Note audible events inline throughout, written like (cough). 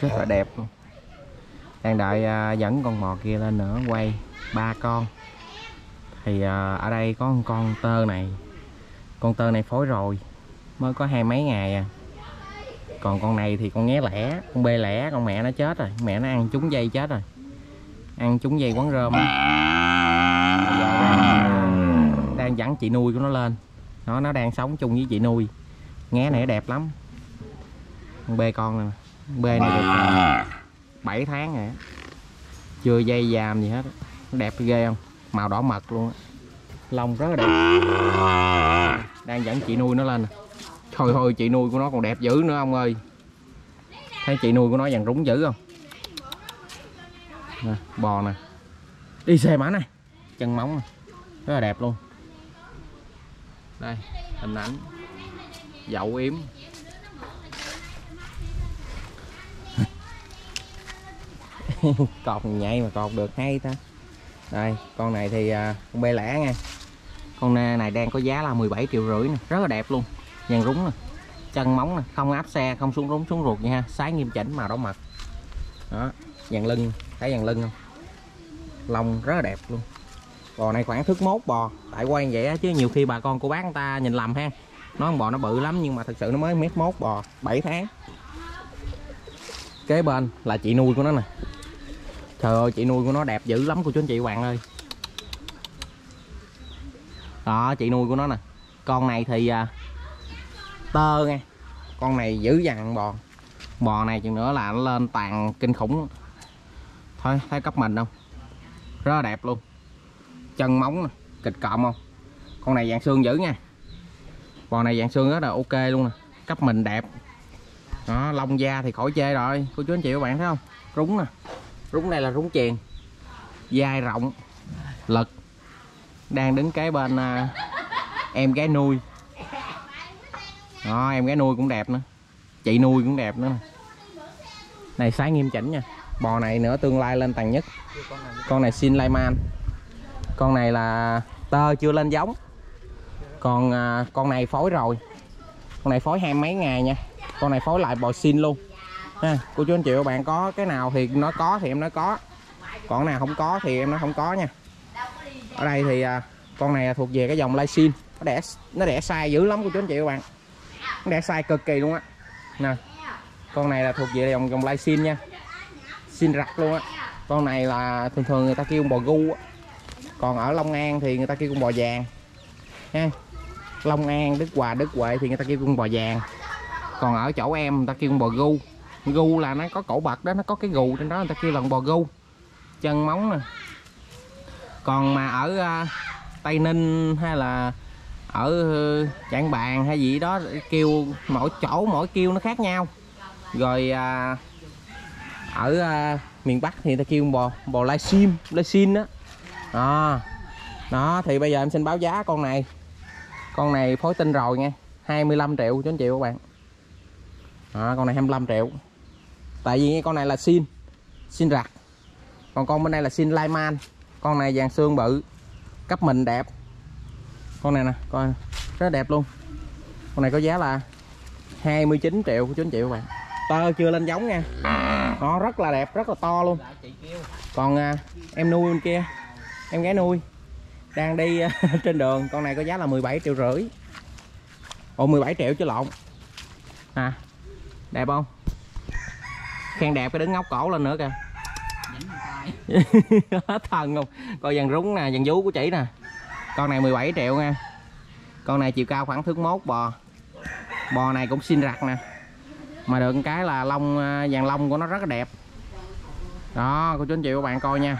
rất là đẹp. Luôn đang đợi à, dẫn con mò kia lên nữa quay ba con. Thì à, ở đây có một con tơ này. Con tơ này phối rồi mới có hai mấy ngày à. Còn con này thì con nghé lẻ con bê lẻ con mẹ nó chết rồi. Mẹ nó ăn trúng dây chết rồi. Ăn trúng dây quán rơm á. Đang, đang dẫn chị nuôi của nó lên. Nó nó đang sống chung với chị nuôi. Nghé này đẹp lắm. Con bê con này con bê này được à, 7 tháng rồi chưa dây giàm gì hết nó đẹp ghê không? Màu đỏ mật luôn á. Lông rất là đẹp. Đang dẫn chị nuôi nó lên thôi thôi chị nuôi của nó còn đẹp dữ nữa ông ơi. Thấy chị nuôi của nó dàn rúng dữ không? Nè, bò nè. Đi xe mã này chân móng nè. Rất là đẹp luôn. Đây hình ảnh. Dậu yếm (laughs) cọt nhạy mà cọt được hay ta. Đây con này thì à, con bê lẻ nha. Con này đang có giá là 17 triệu rưỡi nè rất là đẹp luôn dàn rúng nè chân móng nè không áp xe không xuống rúng xuống ruột nha ha sái nghiêm chỉnh màu đỏ mật đó dàn lưng thấy dàn lưng không? Lông rất là đẹp luôn. Bò này khoảng thước mốt bò tại quan vậy á chứ nhiều khi bà con cô bác người ta nhìn lầm ha. Nó con bò nó bự lắm nhưng mà thật sự nó mới mét mốt bò 7 tháng. Kế bên là chị nuôi của nó nè trời ơi chị nuôi của nó đẹp dữ lắm cô chú anh chị bạn ơi. Đó chị nuôi của nó nè. Con này thì à, tơ nghe. Con này dữ dằn bò. Bò này chừng nữa là nó lên tàn kinh khủng. Thôi thấy cấp mình không? Rất là đẹp luôn. Chân móng nè kịch cộm không? Con này dạng xương dữ nha. Bò này dạng xương rất là ok luôn nè. Cấp mình đẹp. Đó lông da thì khỏi chê rồi. Cô chú anh chị các bạn thấy không? Rúng nè rúng này là rúng chèn. Dai rộng. Lật, đang đứng cái bên à, em gái nuôi. Đó em gái nuôi cũng đẹp nữa. Chị nuôi cũng đẹp nữa này sái nghiêm chỉnh nha. Bò này nữa tương lai lên tầng nhất. Con này xin lai man. Con này là tơ chưa lên giống. Còn à, con này phối rồi. Con này phối hai mấy ngày nha. Con này phối lại bò xin luôn ha cô chú anh chị các bạn có cái nào thì nó có thì em nói có. Còn nào không có thì em nói không có nha. Ở đây thì à, con này thuộc về cái dòng lai nó đẻ nó đẻ sai dữ lắm cô chú anh chị các bạn. Nó đẻ sai cực kỳ luôn á. Nè con này là thuộc về dòng dòng lai nha. Xin rặt luôn á. Con này là thường thường người ta kêu bò gu á. Còn ở Long An thì người ta kêu con bò vàng. Ha Long An Đức Hòa Đức Huệ thì người ta kêu con bò vàng. Còn ở chỗ em người ta kêu con bò gu gu là nó có cổ bật đó nó có cái gù trên đó người ta kêu là bò gu chân móng nè. Còn mà ở uh, Tây Ninh hay là ở ờ, uh, bàn hay gì đó kêu mỗi chỗ mỗi kêu nó khác nhau. Rồi uh, ở uh, miền Bắc thì người ta kêu bò bò lai sim lai xin đó đó. Đó thì bây giờ em xin báo giá con này. Con này phối tinh rồi nha 25 triệu cho anh chị các bạn. Đó, con này 25 triệu tại vì con này là xin xin rạc. Còn con bên đây là xin lai man. Con này vàng xương bự cấp mình đẹp. Con này nè coi rất đẹp luôn. Con này có giá là 29 triệu của chú anh chị các bạn tơ chưa lên giống nha. Nó rất là đẹp rất là to luôn. Còn à, em nuôi bên kia em gái nuôi đang đi à, (laughs) trên đường con này có giá là 17 triệu rưỡi. Ồ 17 triệu chứ lộn. À đẹp không? Khen đẹp cái đứng ngóc cổ lên nữa kìa. Hết thần không coi dàn rúng nè dàn vú của chỉ nè. Con này 17 triệu nha. Con này chiều cao khoảng thước mốt bò. Bò này cũng xin rặt nè. Mà được cái là lông vàng lông của nó rất là đẹp. Đó cô chú anh chị các bạn coi nha.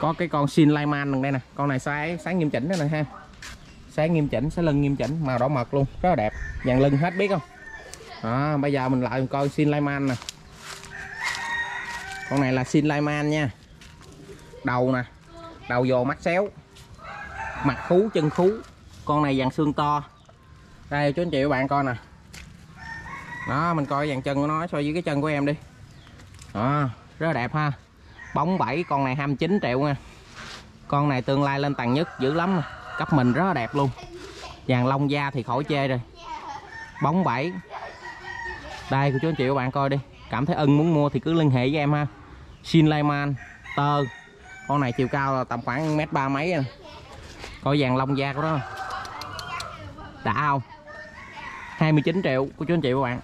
Có cái con xin lai man đằng đây nè. Con này sáng sáng nghiêm chỉnh đó nè ha. Sáng nghiêm chỉnh sáng lưng nghiêm chỉnh màu đỏ mật luôn. Rất là đẹp. Dàn lưng hết biết không? Đó bây giờ mình lại coi xin lai man nè con này là xin man nha. Đầu nè, đầu dồ mắt xéo, mặt khú, chân khú. Con này dàn xương to. Đây, chú anh chị các bạn coi nè. Đó, mình coi dàn chân của nó, so với cái chân của em đi. Đó, rất là đẹp ha. Bóng 7 con này 29 triệu nha. Con này tương lai lên tầng nhất dữ lắm nè. Cấp mình rất là đẹp luôn. Dàn lông da thì khỏi chê rồi. Bóng 7 đây, của chú anh chị các bạn coi đi cảm thấy ưng muốn mua thì cứ liên hệ với em ha. Sinlayman tơ. Con này chiều cao là tầm khoảng mét ba mấy à. coi vàng lông da của nó. Đã không? 29 triệu của chú anh chị các bạn.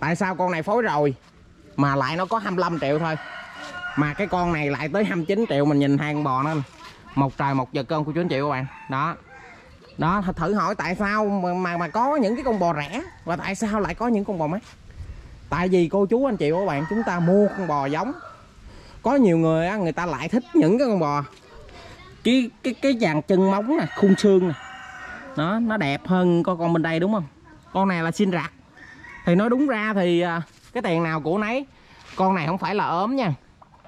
Tại sao con này phối rồi? Mà lại nó có 25 triệu thôi. Mà cái con này lại tới 29 triệu mình nhìn hai con bò nó. Một trời một giờ cơn của chú anh chị các bạn. Đó. Đó thử hỏi tại sao mà, mà mà có những cái con bò rẻ và tại sao lại có những con bò mắc tại vì cô chú anh chị các bạn chúng ta mua con bò giống. Có nhiều người á người ta lại thích những cái con bò. Cái cái cái dàn chân móng nè khung xương nè. Nó nó đẹp hơn con con bên đây đúng không? Con này là xin rạc. Thì nói đúng ra thì à, cái tiền nào của nấy. Con này không phải là ốm nha.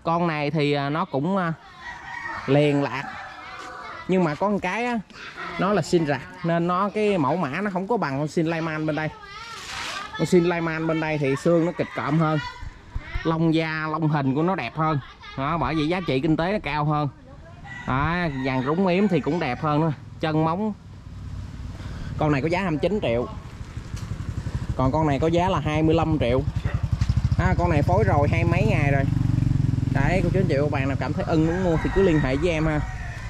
Con này thì à, nó cũng à, liền lạc. Nhưng mà có một cái á, nó là xin rạc. Nên nó cái mẫu mã nó không có bằng con xin layman bên đây con xin layman bên đây thì xương nó kịch cộm hơn. Lông da lông hình của nó đẹp hơn. Đó bởi vì giá trị kinh tế nó cao hơn. Đó, vàng rúng yếm thì cũng đẹp hơn nữa. Chân móng. Con này có giá 29 triệu. Còn con này có giá là 25 triệu. À, con này phối rồi hai mấy ngày rồi. Đấy cô chú anh chị các bạn nào cảm thấy ưng muốn mua thì cứ liên hệ với em ha.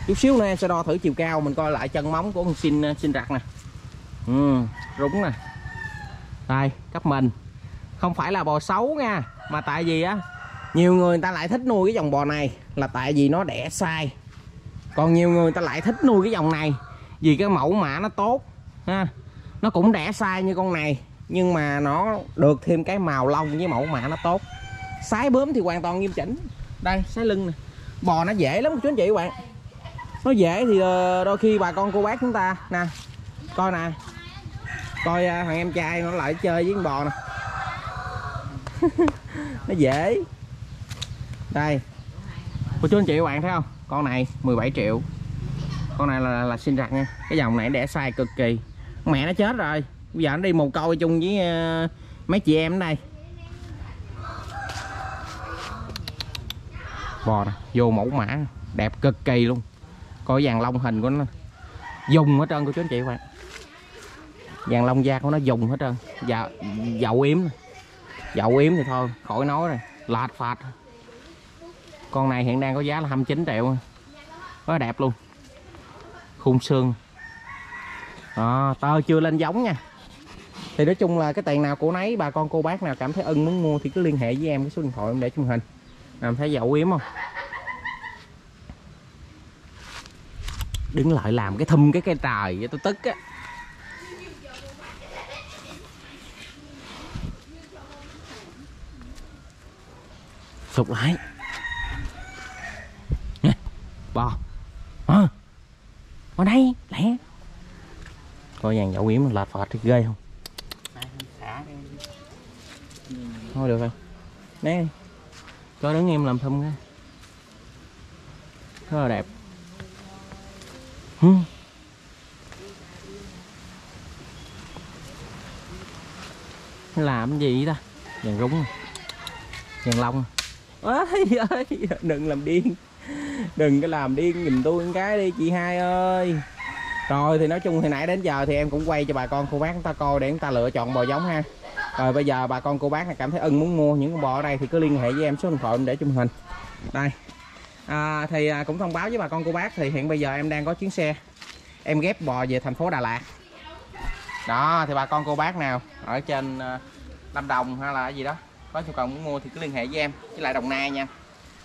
Chút xíu nữa em sẽ đo thử chiều cao mình coi lại chân móng của con xin xin rặt nè. Ừ, rúng nè đây cấp mình. Không phải là bò xấu nha mà tại vì á nhiều người, người ta lại thích nuôi cái dòng bò này là tại vì nó đẻ sai. Còn nhiều người, người ta lại thích nuôi cái dòng này vì cái mẫu mã nó tốt ha. Nó cũng đẻ sai như con này nhưng mà nó được thêm cái màu lông với mẫu mã nó tốt. Sái bướm thì hoàn toàn nghiêm chỉnh. Đây sái lưng nè. Bò nó dễ lắm chú anh chị các bạn. Nó dễ thì ờ, đôi khi bà con cô bác chúng ta nè coi nè coi à, thằng em trai nó lại chơi với con bò nè. (laughs) Nó dễ. Đây. Cô chú anh chị các bạn thấy không? Con này 17 triệu. Con này là là sinh rặt nha. Cái dòng này đẻ sai cực kỳ. Mẹ nó chết rồi. Bây giờ nó đi mồ câu chung với uh, mấy chị em ở đây. Bò nè vô mẫu mã đẹp cực kỳ luôn. Coi vàng lông hình của nó. Dùng hết trơn của chú anh chị các bạn vàng long da của nó dùng hết trơn. Dạ dậu yếm dậu yếm thì thôi khỏi nói rồi. Lạt phạt. Con này hiện đang có giá là 29 triệu. Rất đẹp luôn. Khung xương. À, tơ chưa lên giống nha. Thì nói chung là cái tiền nào của nấy bà con cô bác nào cảm thấy ưng muốn mua thì cứ liên hệ với em cái số điện thoại em để trong hình. Làm thấy dậu yếm không? Đứng lại làm cái thum cái cây trời vậy tôi tức á. Sụt lại. Nè. Bò. À. ở đây lẹ. Coi vàng dậu yếm lạt phạt thì ghê không? Thôi được rồi. Nè. Cho đứng em làm thum cái rất là đẹp. Hmm. làm gì ta? Vàng rúng. Vàng lông ơi (laughs) ơi đừng làm điên. Đừng có làm điên nhìn tôi cái đi chị hai ơi. Rồi thì nói chung thì nãy đến giờ thì em cũng quay cho bà con cô bác chúng ta coi để chúng ta lựa chọn bò giống ha. Rồi bây giờ bà con cô bác cảm thấy ưng muốn mua những con bò ở đây thì cứ liên hệ với em số điện thoại để chung hình. Đây. À, thì à, cũng thông báo với bà con cô bác thì hiện bây giờ em đang có chuyến xe. Em ghép bò về thành phố Đà Lạt. Đó thì bà con cô bác nào ở trên à, Lâm Đồng hay là gì đó có nhu cầu muốn mua thì cứ liên hệ với em, với lại Đồng Nai nha.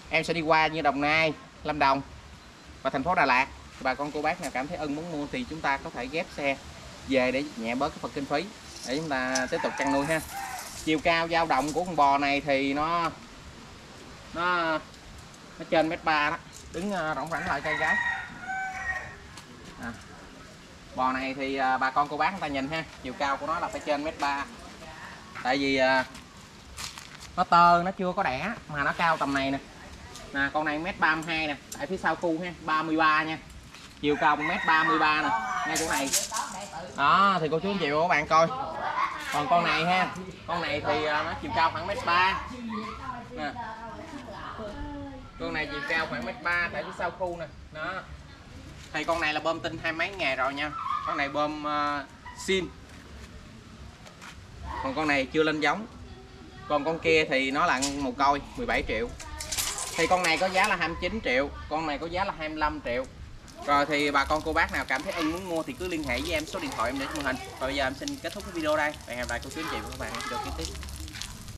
Em sẽ đi qua như Đồng Nai, Lâm Đồng và thành phố Đà Lạt. Bà con cô bác nào cảm thấy ưng muốn mua thì chúng ta có thể ghép xe về để nhẹ bớt cái phần kinh phí. Để chúng ta tiếp tục chăn nuôi ha. Chiều cao dao động của con bò này thì nó nó nó trên mét ba đó. Đứng ờ, rộng rãnh lại cây gái. À. bò này thì ờ, bà con cô bác người ta nhìn ha. Chiều cao của nó là phải trên mét ba. Tại vì ờ, nó tơ nó chưa có đẻ mà nó cao tầm này nè. Nè con này mét ba hai nè tại phía sau khu ha 33 nha. Chiều cao mét ba mươi ba nè ngay chỗ này. Đó thì cô chú anh chị các bạn coi. Còn con này ha con này thì à, nó chiều cao khoảng mét ba. Nè. Con này chiều cao khoảng mét ba tại phía sau khu nè. Đó. Thì con này là bơm tinh hai mấy ngày rồi nha. Con này bơm uh, xin. Còn con này chưa lên giống còn con kia thì nó là một coi 17 triệu. Thì con này có giá là 29 triệu, con này có giá là 25 triệu. Rồi thì bà con cô bác nào cảm thấy ưng muốn mua thì cứ liên hệ với em số điện thoại em để trên màn hình. Và bây giờ em xin kết thúc cái video đây. Và hẹn gặp lại cô chú anh chị và các bạn ở video kế tiếp